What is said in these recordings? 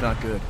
not good.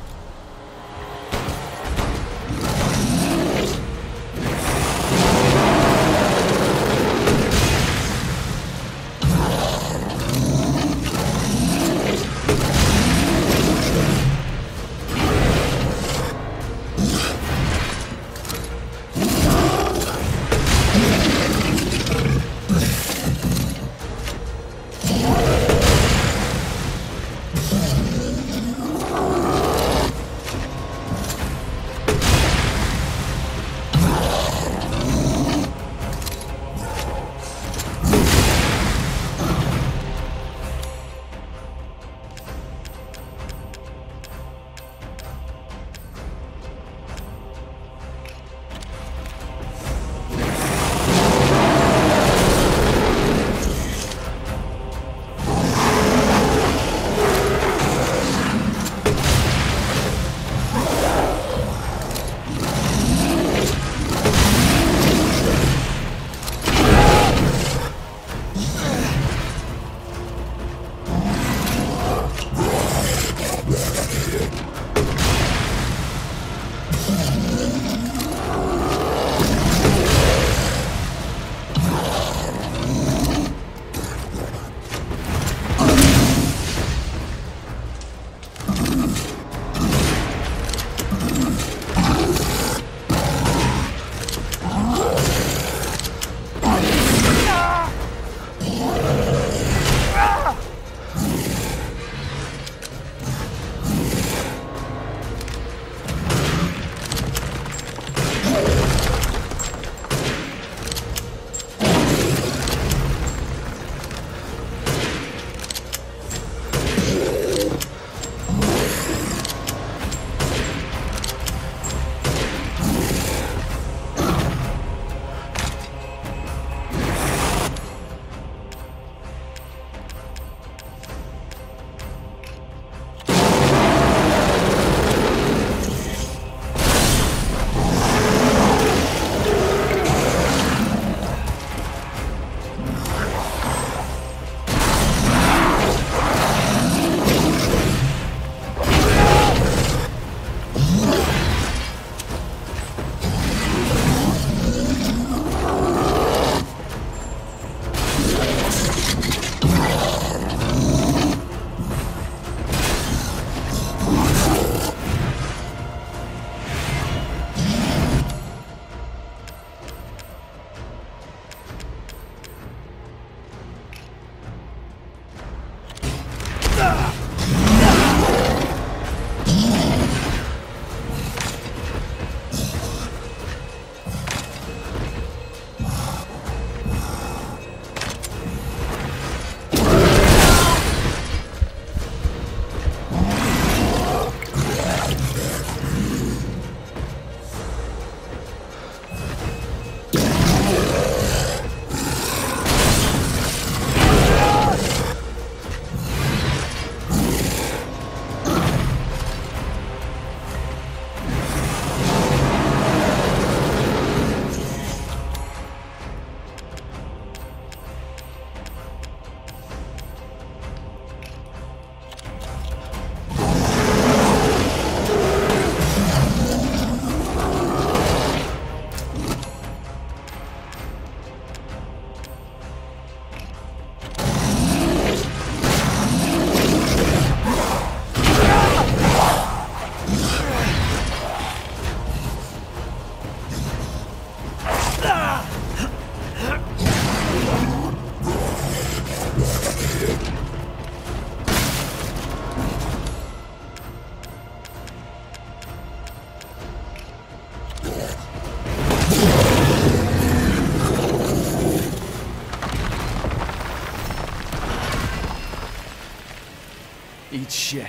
Shit.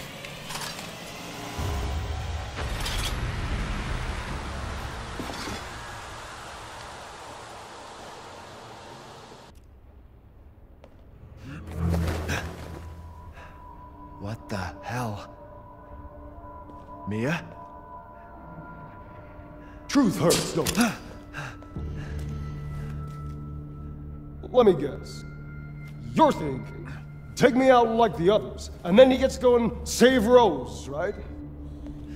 What the hell? Mia? Truth hurts, don't it? Let me guess. You're take me out like the others, and then he gets to go and save Rose, right?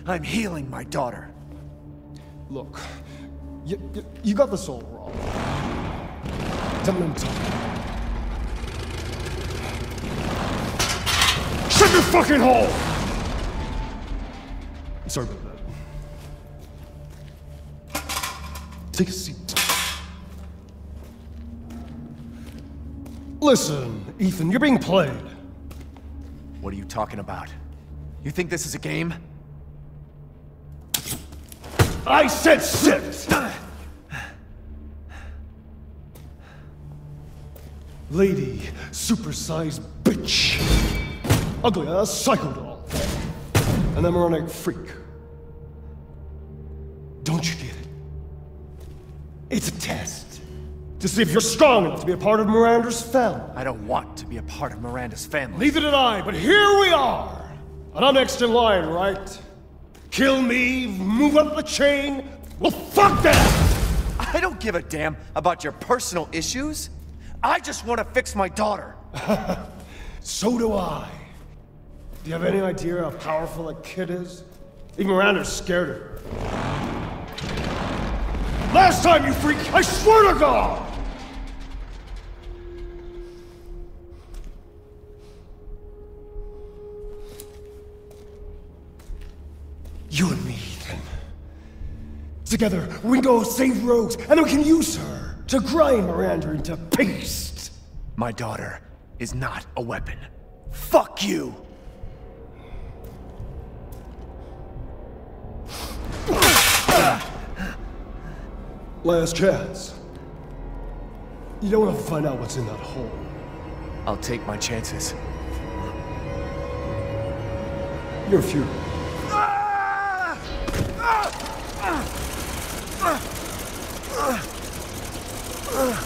I'm healing my daughter. Look, you, you, you got this all wrong. Tell me I'm. Shut your fucking hole! Sorry about that. Take a seat. Listen, Ethan, you're being played. What are you talking about? You think this is a game? I said sit! Lady, supersized bitch. Ugly ass psycho doll. An emeronic freak. Don't you get it? It's a test. To see if you're strong enough to be a part of Miranda's family. I don't want to be a part of Miranda's family. Neither did I, but here we are. And I'm next in line, right? Kill me, move up the chain. Well, fuck that! I don't give a damn about your personal issues. I just want to fix my daughter. So do I. Do you have any idea how powerful that kid is? Even Miranda's scared of her. Last time, you freak, I swear to God! Together, we go save Rose, and then we can use her to grind Miranda into paste. My daughter is not a weapon. Fuck you! Last chance. You don't want to find out what's in that hole. I'll take my chances. You're few. Damn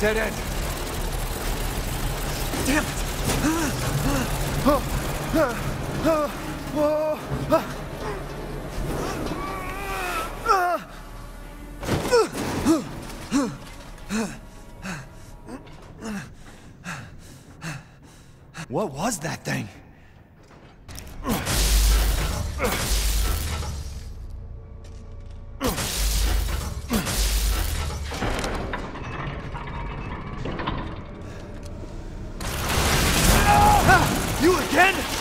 dead end. Ah!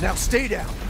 Now stay down.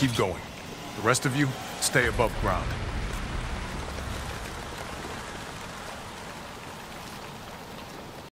Keep going. The rest of you, stay above ground.